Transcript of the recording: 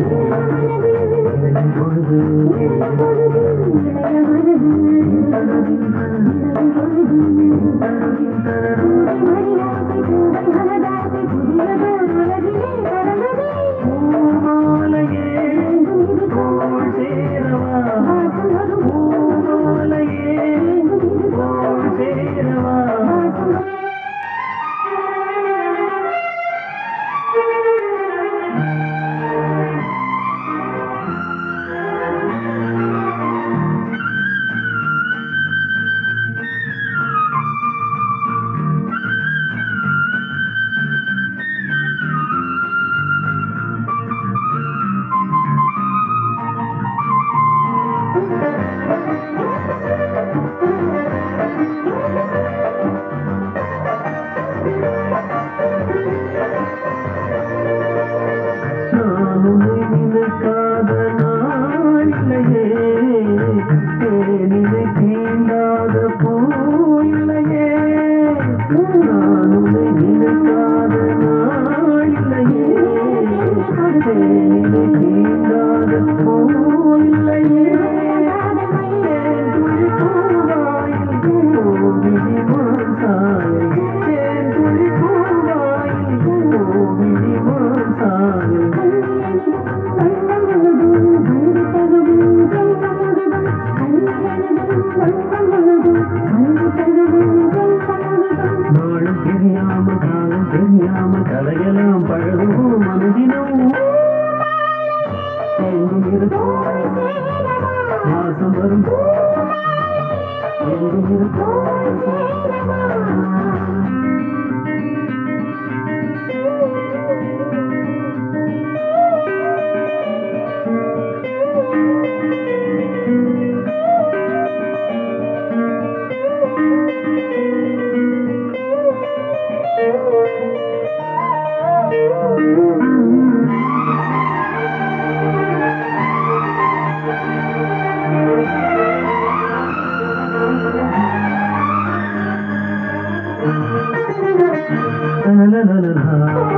Thank you. கதையெல்லாம் பழகும் அந்தினும் எங்கும் இருக்கும் மாசம் வரும். எங்கும் இருக்கும் لا لا لا لا